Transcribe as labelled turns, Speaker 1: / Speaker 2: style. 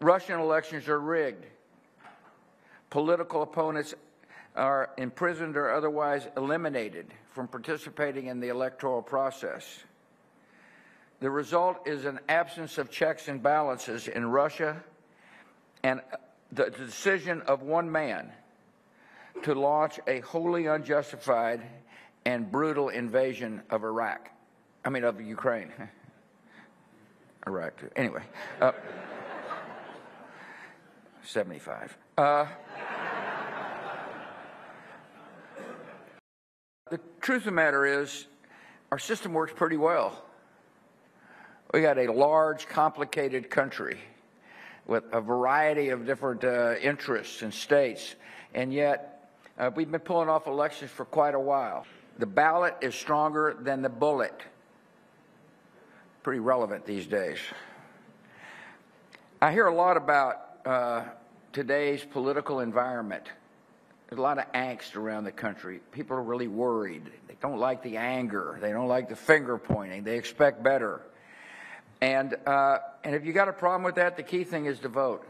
Speaker 1: Russian elections are rigged. Political opponents are imprisoned or otherwise eliminated from participating in the electoral process. The result is an absence of checks and balances in Russia and the decision of one man to launch a wholly unjustified and brutal invasion of Iraq. I mean, of Ukraine. Iraq. Anyway, uh, 75. Uh, the truth of the matter is, our system works pretty well. We got a large, complicated country with a variety of different uh, interests and states, and yet uh, we've been pulling off elections for quite a while. The ballot is stronger than the bullet. Pretty relevant these days. I hear a lot about uh, today's political environment. There's a lot of angst around the country. People are really worried. They don't like the anger. They don't like the finger pointing. They expect better. And, uh, and if you got a problem with that, the key thing is to vote.